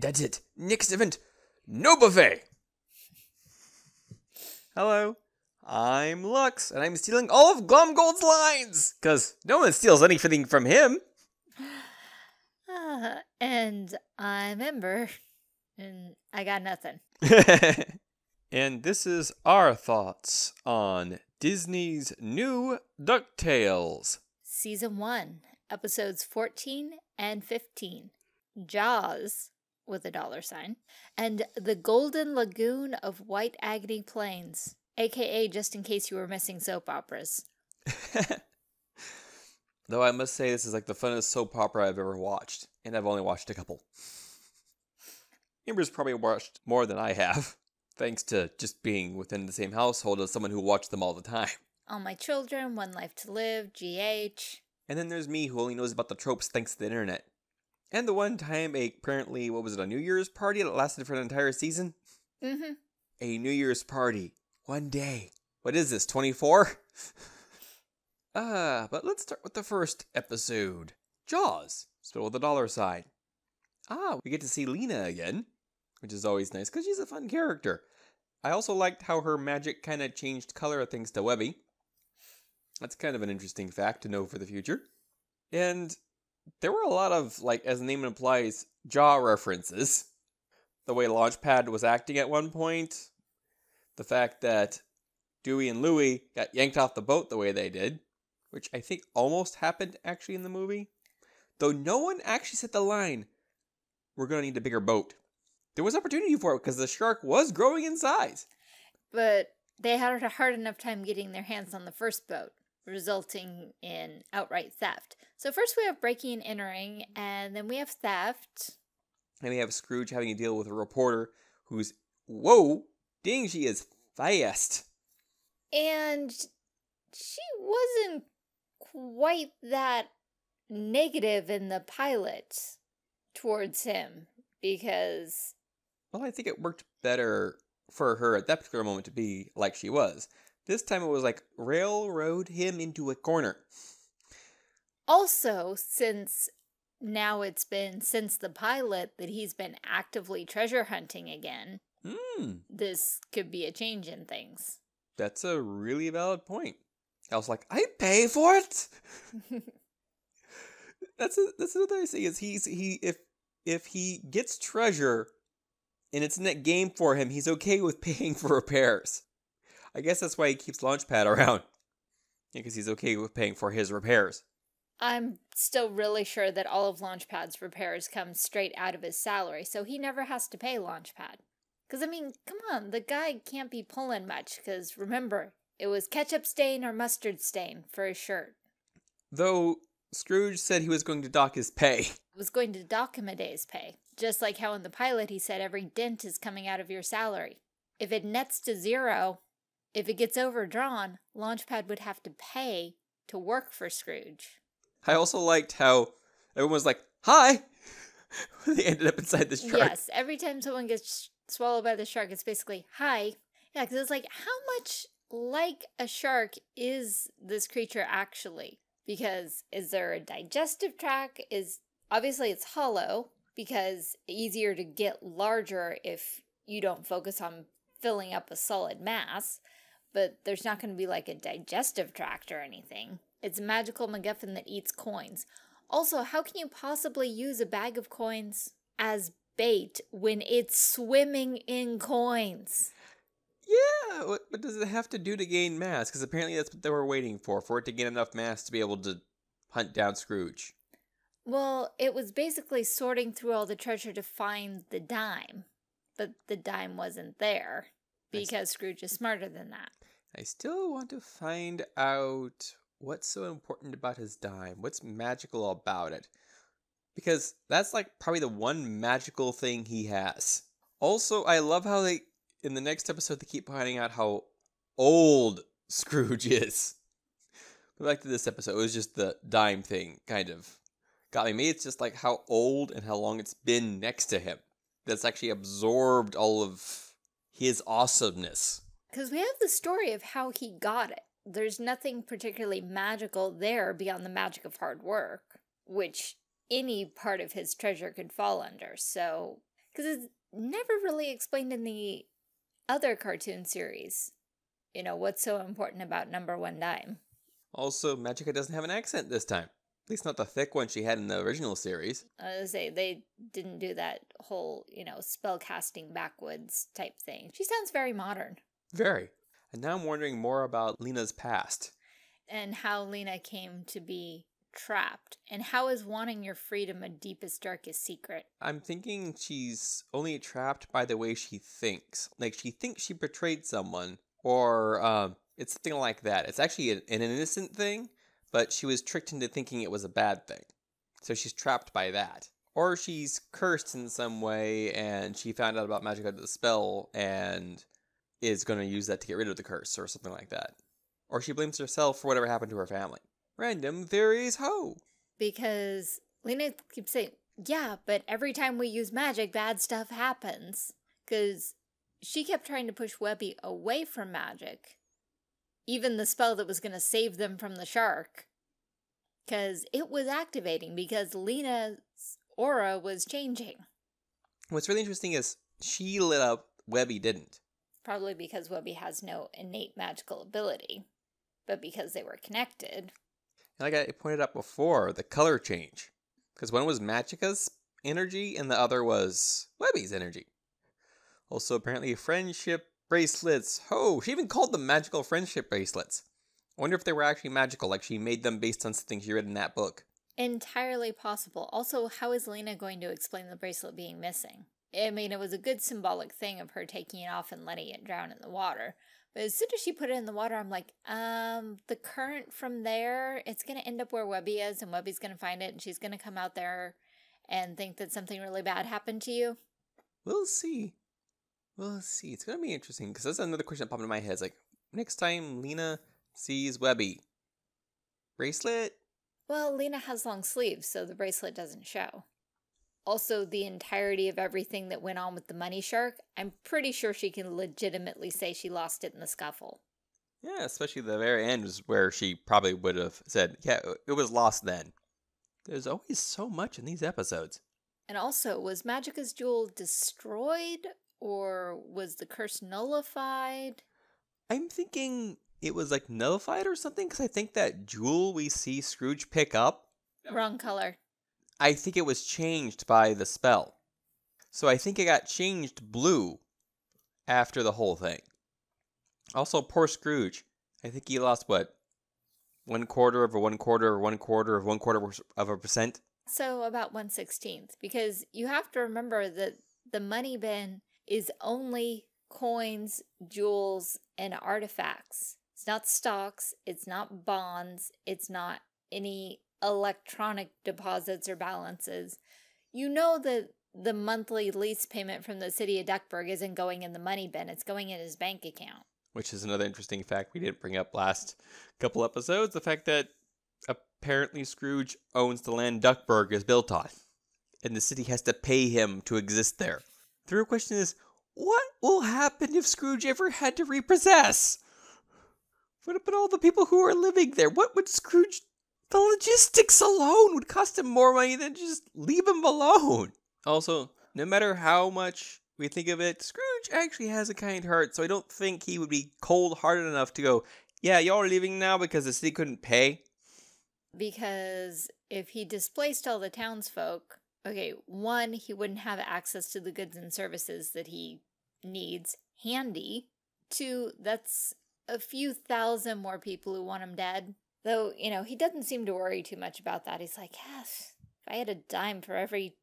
That's it. Next event, no buffet. Hello, I'm Lux, and I'm stealing all of Glomgold's lines, because no one steals anything from him. Uh, and I'm Ember, and I got nothing. and this is our thoughts on Disney's new DuckTales. Season 1, episodes 14 and 15. Jaws, with a dollar sign, and the Golden Lagoon of White Agony Plains, aka just in case you were missing soap operas. Though I must say, this is like the funnest soap opera I've ever watched, and I've only watched a couple. Ember's probably watched more than I have, thanks to just being within the same household as someone who watched them all the time. All My Children, One Life to Live, GH. And then there's me who only knows about the tropes thanks to the internet. And the one time a apparently what was it, a New Year's party that lasted for an entire season? Mm-hmm. A New Year's party. One day. What is this, 24? Ah, but let's start with the first episode. Jaws, spelled with a dollar sign. Ah, we get to see Lena again, which is always nice because she's a fun character. I also liked how her magic kind of changed color thanks to Webby. That's kind of an interesting fact to know for the future. And there were a lot of, like, as the name implies, jaw references. The way Launchpad was acting at one point, the fact that Dewey and Louie got yanked off the boat the way they did, which I think almost happened actually in the movie. Though no one actually said the line, we're going to need a bigger boat. There was opportunity for it because the shark was growing in size. But they had a hard enough time getting their hands on the first boat, resulting in outright theft. So first we have breaking and entering, and then we have theft. And we have Scrooge having to deal with a reporter who's, whoa, dang, she is fast. And she wasn't quite that negative in the pilot towards him because Well, I think it worked better for her at that particular moment to be like she was. This time it was like railroad him into a corner. also since now it's been since the pilot that he's been actively treasure hunting again Hmm, this could be a change in things that's a really valid point. I was like, I pay for it. that's a, that's another I say is he's he if if he gets treasure and it's net game for him, he's okay with paying for repairs. I guess that's why he keeps Launchpad around. Because he's okay with paying for his repairs. i'm still really sure that all of launchpad's repairs come straight out of his salary so he never has to pay launchpad because i mean come on the guy can't be pulling much because remember it was ketchup stain or mustard stain for his shirt Though Scrooge said he was going to dock his pay. was going to dock him a day's pay. Just like how in the pilot he said every dent is coming out of your salary. If it nets to zero, if it gets overdrawn, Launchpad would have to pay to work for Scrooge. I also liked how everyone was like, "Hi," they ended up inside the shark. Yes, every time someone gets swallowed by the shark, it's basically, hi. Yeah, because it's like, how much like a shark is this creature actually? Because is there a digestive tract? Is obviously it's hollow because easier to get larger if you don't focus on filling up a solid mass, but there's not going to be like a digestive tract or anything. It's a magical MacGuffin that eats coins. Also, how can you possibly use a bag of coins as bait when it's swimming in coins? Yeah, what, what does it have to do to gain mass? Because apparently that's what they were waiting for, for it to gain enough mass to be able to hunt down Scrooge. Well, it was basically sorting through all the treasure to find the dime, but the dime wasn't there because Scrooge is smarter than that. I still want to find out what's so important about his dime. What's magical about it? Because that's like probably the one magical thing he has. Also, I love how they in the next episode they keep pointing out how old Scrooge is. But back to this episode, it was just the dime thing kind of got me. Maybe it's just like how old and how long it's been next to him. That's actually absorbed all of his awesomeness. Because we have the story of how he got it. There's nothing particularly magical there beyond the magic of hard work, which any part of his treasure could fall under. So Because it's never really explained in the other cartoon series. You know, what's so important about number one dime. Also, Magica doesn't have an accent this time. At least not the thick one she had in the original series. I was say they didn't do that whole, you know, spell casting backwoods type thing. She sounds very modern. Very. And now I'm wondering more about Lena's past. And how Lena came to be trapped. And how is wanting your freedom a deepest, darkest secret? I'm thinking she's only trapped by the way she thinks. Like she thinks she betrayed someone, or um, it's something like that. It's actually an, an innocent thing, but she was tricked into thinking it was a bad thing. So she's trapped by that. Or she's cursed in some way and she found out about Magica De Spell and is going to use that to get rid of the curse or something like that. Or she blames herself for whatever happened to her family. Random theories, ho! Because Lena keeps saying, yeah, but every time we use magic, bad stuff happens. Because she kept trying to push Webby away from magic even the spell that was going to save them from the shark. Because it was activating because Lena's aura was changing. What's really interesting is she lit up, Webby didn't. Probably because Webby has no innate magical ability, but because they were connected. Like I pointed out before, the color change. Because one was Magica's energy and the other was Webby's energy. Also, apparently, friendship bracelets. Oh, she even called them magical friendship bracelets. I wonder if they were actually magical, like she made them based on something she read in that book. Entirely possible. Also, how is Lena going to explain the bracelet being missing? I mean, it was a good symbolic thing of her taking it off and letting it drown in the water. But as soon as she put it in the water, I'm like, um, the current from there, it's going to end up where Webby is, and Webby's going to find it, and she's going to come out there and think that something really bad happened to you. We'll see. Well, see. It's gonna be interesting because that's another question that popped in my head. It's like next time Lena sees Webby, bracelet. Well, Lena has long sleeves, so the bracelet doesn't show. Also, the entirety of everything that went on with the money shark, I'm pretty sure she can legitimately say she lost it in the scuffle. Yeah, especially the very end was where she probably would have said, "Yeah, it was lost then." There's always so much in these episodes. And also, was Magica's jewel destroyed or was the curse nullified? I'm thinking it was like nullified or something because I think that jewel we see Scrooge pick up. Wrong color. I think it was changed by the spell. So I think it got changed blue after the whole thing. Also, poor Scrooge. I think he lost what? One quarter of a one quarter or one quarter of one quarter of a percent? So about one sixteenth. Because you have to remember that the money bin is only coins, jewels, and artifacts. It's not stocks, it's not bonds, it's not any electronic deposits or balances. You know that the monthly lease payment from the city of Duckburg isn't going in the money bin, it's going in his bank account. Which is another interesting fact we didn't bring up last couple episodes the fact that apparently Scrooge owns the land Duckburg is built on, and the city has to pay him to exist there. The real question is, what will happen if Scrooge ever had to repossess? What about all the people who are living there? What would Scrooge... The logistics alone would cost him more money than just leave him alone. Also, no matter how much we think of it, Scrooge actually has a kind heart, so I don't think he would be cold-hearted enough to go, yeah, y'all are leaving now because the city couldn't pay. Because if he displaced all the townsfolk, okay, one, he wouldn't have access to the goods and services that he needs handy. Two, that's a few thousand more people who want him dead. Though, you know, he doesn't seem to worry too much about that. He's like, yes, if I had a dime for every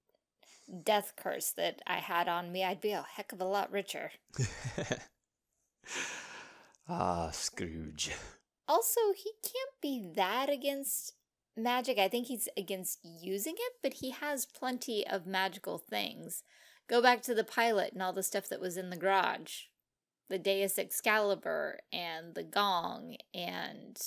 death curse that I had on me, I'd be a heck of a lot richer. ah, Scrooge. Also, he can't be that against magic. I think he's against using it, but he has plenty of magical things. Go back to the pilot and all the stuff that was in the garage. The Deus Excalibur and the gong and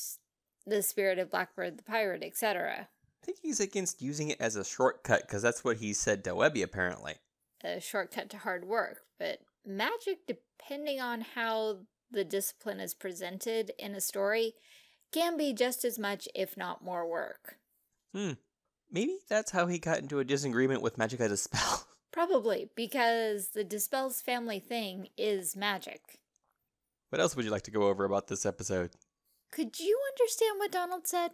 the spirit of Blackbird the pirate, etc. I think he's against using it as a shortcut because that's what he said to Webby apparently. A shortcut to hard work, but magic, depending on how the discipline is presented in a story, can be just as much, if not more work. Hmm. Maybe that's how he got into a disagreement with Magica De Spell. Probably, because the Dispels family thing is magic. What else would you like to go over about this episode? Could you understand what Donald said?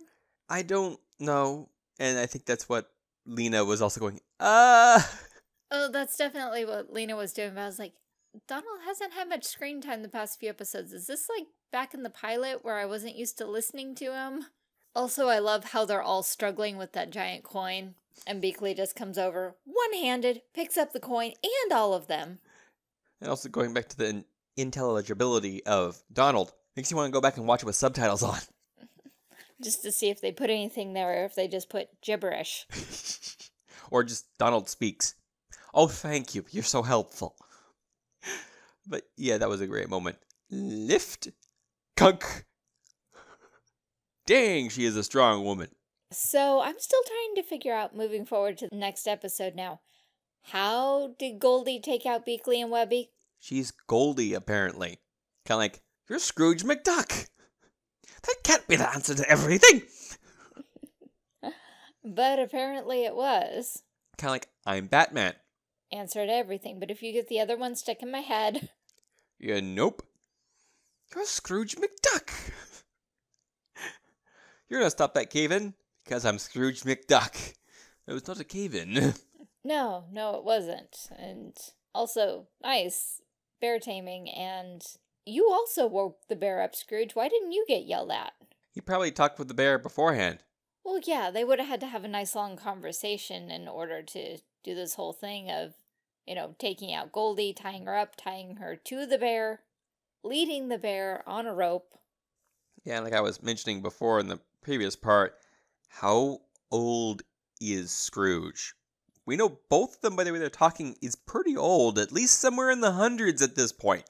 I don't know, and I think that's what Lena was also going. Ah. Oh, that's definitely what Lena was doing. But I was like, Donald hasn't had much screen time the past few episodes. Is this like back in the pilot where I wasn't used to listening to him? Also, I love how they're all struggling with that giant coin, and Beakley just comes over one-handed, picks up the coin and all of them. And also going back to the intelligibility of Donald makes you want to go back and watch it with subtitles on. Just to see if they put anything there or if they just put gibberish. or just Donald speaks. Oh, thank you. You're so helpful. But yeah, that was a great moment. Lift. Kunk. Dang, she is a strong woman. So I'm still trying to figure out moving forward to the next episode now. How did Goldie take out Beakley and Webby? She's Goldie, apparently. Kind of like, you're Scrooge McDuck. That can't be the answer to everything. but apparently it was. Kind of like, I'm Batman. Answered everything, but if you get the other one stuck in my head. Yeah, nope. You're Scrooge McDuck. You're gonna stop that cave in? Because I'm Scrooge McDuck. It was not a cave in. no, no, it wasn't. And also, nice bear taming. And you also woke the bear up, Scrooge. Why didn't you get yelled at? He probably talked with the bear beforehand. Well, yeah, they would have had to have a nice long conversation in order to do this whole thing of, you know, taking out Goldie, tying her up, tying her to the bear, leading the bear on a rope. Yeah, like I was mentioning before in the previous part, how old is Scrooge? We know both of them, by the way they're talking, is pretty old, at least somewhere in the hundreds at this point.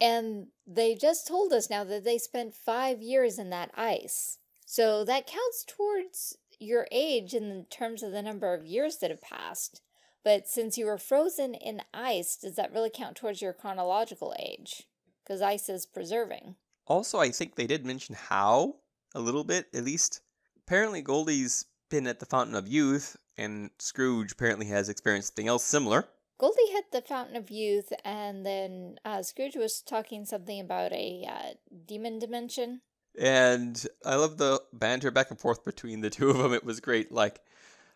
And they just told us now that they spent five years in that ice. So that counts towards your age in terms of the number of years that have passed. But since you were frozen in ice, does that really count towards your chronological age? Because ice is preserving. Also, I think they did mention how a little bit, at least. Apparently, Goldie's been at the Fountain of Youth, and Scrooge apparently has experienced something else similar. Goldie hit the Fountain of Youth, and then uh, Scrooge was talking something about a uh, demon dimension. And I love the banter back and forth between the two of them. It was great. Like,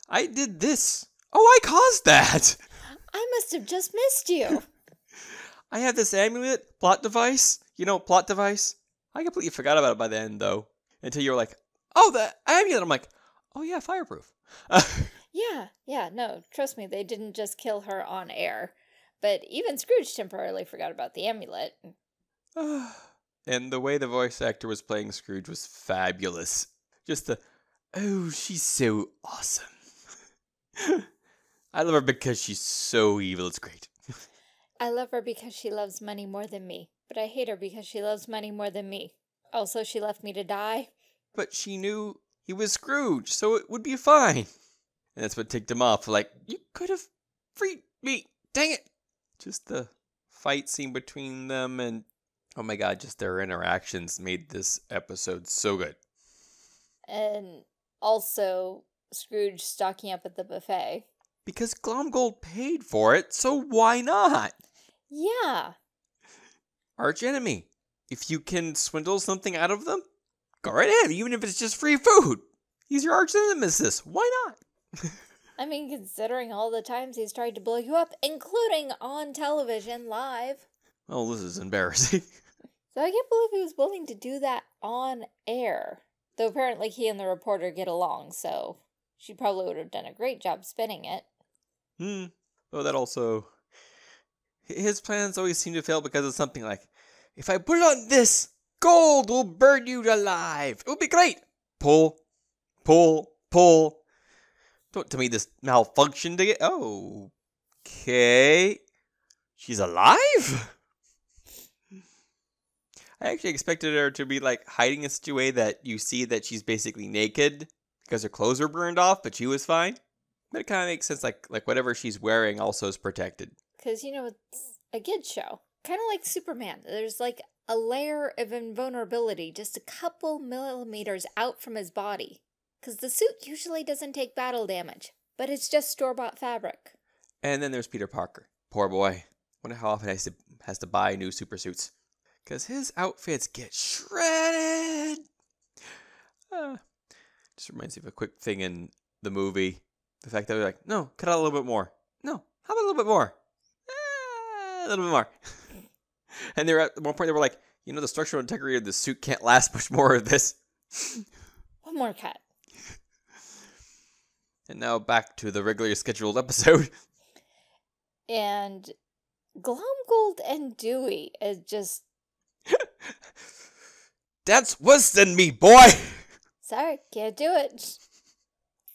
I did this. Oh, I caused that. I must have just missed you. I had this amulet plot device. You know, plot device. I completely forgot about it by the end, though until you were like, "Oh, the amulet." I'm like, "Oh yeah, fireproof." yeah, yeah. No, trust me, they didn't just kill her on air. But even Scrooge temporarily forgot about the amulet. and the way the voice actor was playing Scrooge was fabulous. Just the, oh, she's so awesome. I love her because she's so evil. It's great. I love her because she loves money more than me, but I hate her because she loves money more than me. Also, she left me to die. But she knew he was Scrooge, so it would be fine. And that's what ticked him off. Like, you could have freed me. Dang it. Just the fight scene between them and, oh my god, just their interactions made this episode so good. And also, Scrooge stocking up at the buffet. Because Glomgold paid for it, so why not? Yeah. Arch enemy if you can swindle something out of them, go right ahead, even if it's just free food. He's your arch nemesis. Why not? I mean, considering all the times he's tried to blow you up, including on television live. Well, this is embarrassing. so I can't believe he was willing to do that on air. Though apparently he and the reporter get along, so she probably would have done a great job spinning it. Hmm. Oh, that also. His plans always seem to fail because of something like if I put on this, gold will burn you alive. It will be great. Pull, pull, pull. Don't tell me this malfunctioned again. Oh, okay. She's alive? I actually expected her to be like hiding in such a way that you see that she's basically naked because her clothes were burned off, but she was fine. But it kind of makes sense, like like whatever she's wearing also is protected. Because you know it's a kid show kind of like Superman. There's like a layer of invulnerability just a couple millimeters out from his body. Because the suit usually doesn't take battle damage, but it's just store-bought fabric. And then there's Peter Parker. Poor boy. Wonder how often he has to, has to buy new super suits. Because his outfits get shredded. Uh, just reminds me of a quick thing in the movie. The fact that they're like, no, cut out a little bit more. No, how about a little bit more? Eh, a little bit more. and they're at one point they were like, you know, the structural integrity of the suit can't last much more of this. One more cut. And now back to the regularly scheduled episode. And Glomgold and Dewey is just That's worse than me, boy! sorry, can't do it.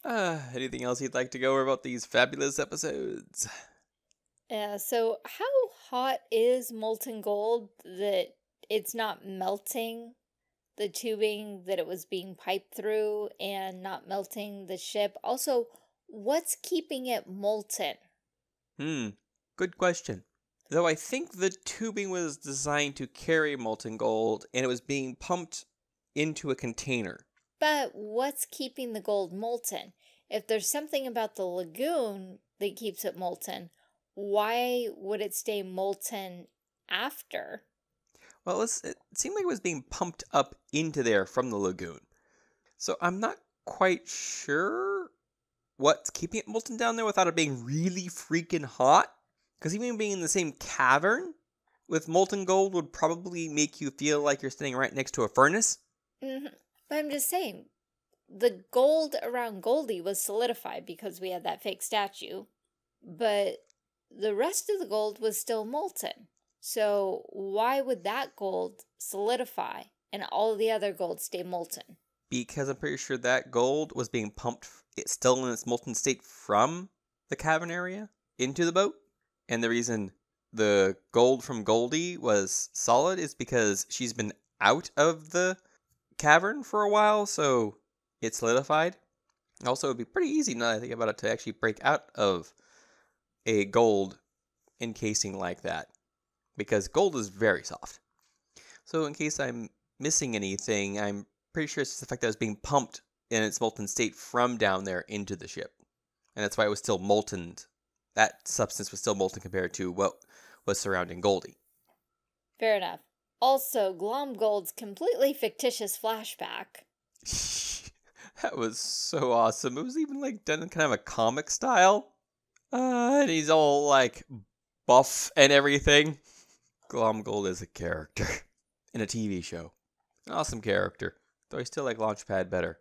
Uh, anything else you'd like to go over about these fabulous episodes? Yeah, so how hot is molten gold that it's not melting the tubing that it was being piped through and not melting the ship? Also, what's keeping it molten? Hmm, good question. Though I think the tubing was designed to carry molten gold and it was being pumped into a container. But what's keeping the gold molten? If there's something about the lagoon that keeps it molten, why would it stay molten after? Well, it seemed like it was being pumped up into there from the lagoon. So I'm not quite sure what's keeping it molten down there without it being really freaking hot. Because even being in the same cavern with molten gold would probably make you feel like you're standing right next to a furnace. hmm But I'm just saying, the gold around Goldie was solidified because we had that fake statue, but the rest of the gold was still molten. So why would that gold solidify and all the other gold stay molten? Because I'm pretty sure that gold was being pumped, it's still in its molten state from the cavern area into the boat. And the reason the gold from Goldie was solid is because she's been out of the cavern for a while, so it solidified. Also, it'd be pretty easy now that I think about it to actually break out of a gold encasing like that because gold is very soft. So, in case I'm missing anything, I'm pretty sure it's just the fact that it was being pumped in its molten state from down there into the ship. And that's why it was still molten. That substance was still molten compared to what was surrounding Goldie. Fair enough. Also, Glomgold's completely fictitious flashback. that was so awesome. It was even like done in kind of a comic style. Uh, and he's all like buff and everything. Glomgold is a character in a TV show. An awesome character, though I still like Launchpad better.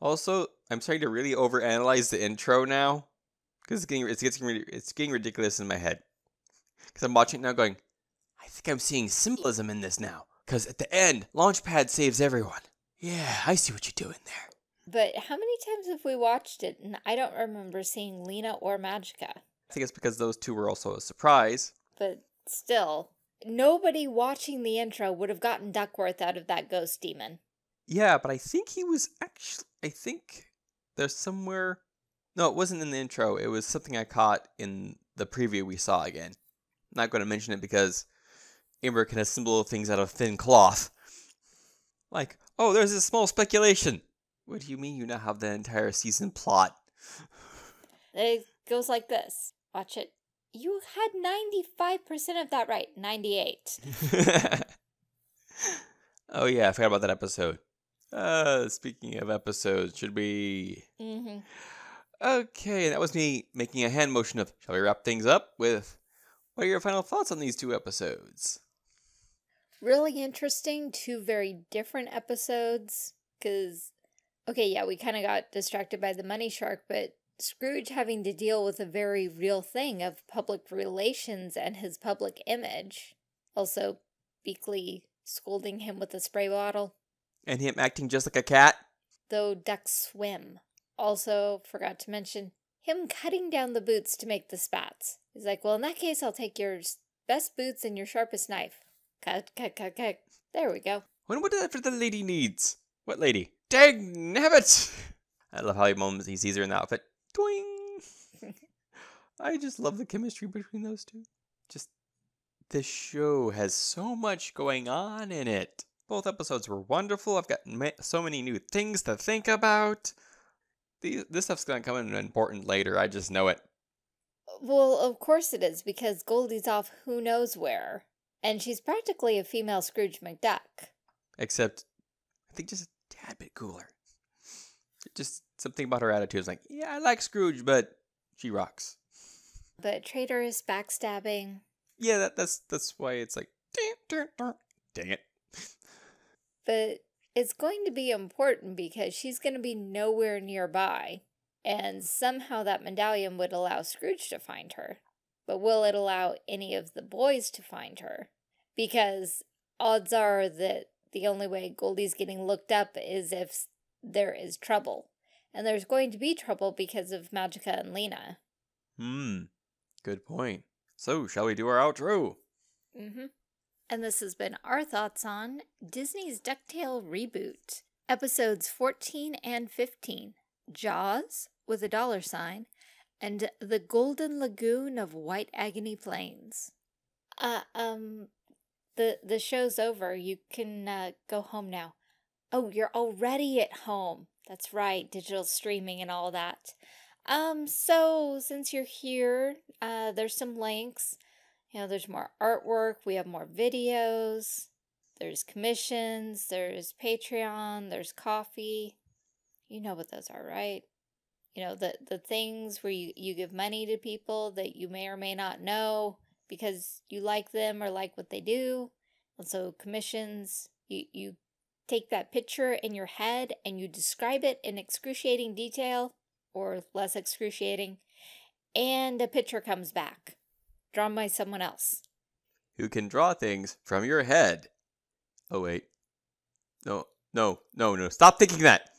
Also, I'm starting to really overanalyze the intro now because it's getting it's getting it's getting ridiculous in my head. Because I'm watching it now, going, I think I'm seeing symbolism in this now. Because at the end, Launchpad saves everyone. Yeah, I see what you're doing there. But how many times have we watched it and I don't remember seeing Lena or Magica? I think it's because those two were also a surprise. But still, nobody watching the intro would have gotten Duckworth out of that ghost demon. Yeah, but I think he was actually. I think there's somewhere. No, it wasn't in the intro. It was something I caught in the preview we saw again. I'm not going to mention it because Ember can assemble things out of thin cloth. Like, oh, there's a small speculation. What do you mean you now have the entire season plot? It goes like this. Watch it. You had 95% of that right. 98. oh yeah, I forgot about that episode. Uh, speaking of episodes, should we? hmm Okay, that was me making a hand motion of. Shall we wrap things up with? What are your final thoughts on these two episodes? Really interesting. Two very different episodes. Because, okay, yeah, we kind of got distracted by the money shark, but Scrooge having to deal with a very real thing of public relations and his public image. Also, Beakley scolding him with a spray bottle. And him acting just like a cat. Though ducks swim. Also, forgot to mention him cutting down the boots to make the spats. He's like, well, in that case, I'll take your best boots and your sharpest knife. Cut, cut, cut, cut. There we go. Wonder what that the lady needs. What lady? Dang nabbit! I love how he moments he sees her in the outfit. Twing! I just love the chemistry between those two. Just this show has so much going on in it. Both episodes were wonderful. I've got ma- so many new things to think about. These, this stuff's gonna come in important later. I just know it. Well, of course it is, because Goldie's off who knows where. And she's practically a female Scrooge McDuck. Except, I think just a tad bit cooler. Just something about her attitude is like, yeah, I like Scrooge, but she rocks. But is backstabbing. Yeah, that, that's that's why it's like, dang, dang, dang it. But it's going to be important because she's going to be nowhere nearby. And somehow that medallion would allow Scrooge to find her. But will it allow any of the boys to find her? Because odds are that the only way Goldie's getting looked up is if there is trouble. And there's going to be trouble because of Magica and Lena. Hmm, good point. So, shall we do our outro? Mm-hmm. And this has been our thoughts on Disney's DuckTale reboot, episodes 14 and 15, Jaws with a dollar sign, and The Golden Lagoon of White Agony Plains. Uh, um, the, the show's over. You can uh, go home now. Oh, you're already at home. That's right, digital streaming and all that. Um, so since you're here, uh, there's some links. You know, there's more artwork, we have more videos, there's commissions, there's Patreon, there's Ko-fi. You know what those are, right? You know, the, the things where you, you give money to people that you may or may not know because you like them or like what they do. Also, commissions, you, you take that picture in your head and you describe it in excruciating detail or less excruciating, and a picture comes back drawn by someone else. Who can draw things from your head. Oh, wait. No, no, no, no. Stop thinking that.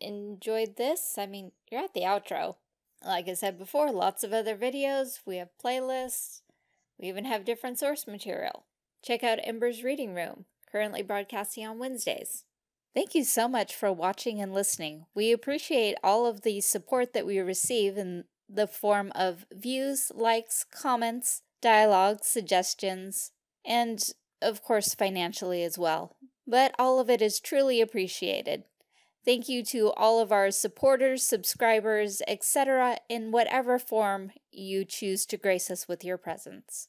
Enjoyed this? I mean, you're at the outro. Like I said before, lots of other videos. We have playlists. We even have different source material. Check out Ember's Reading Room, currently broadcasting on Wednesdays. Thank you so much for watching and listening. We appreciate all of the support that we receive in the form of views, likes, comments, dialogue, suggestions, and of course financially as well. But all of it is truly appreciated. Thank you to all of our supporters, subscribers, etc., in whatever form you choose to grace us with your presence.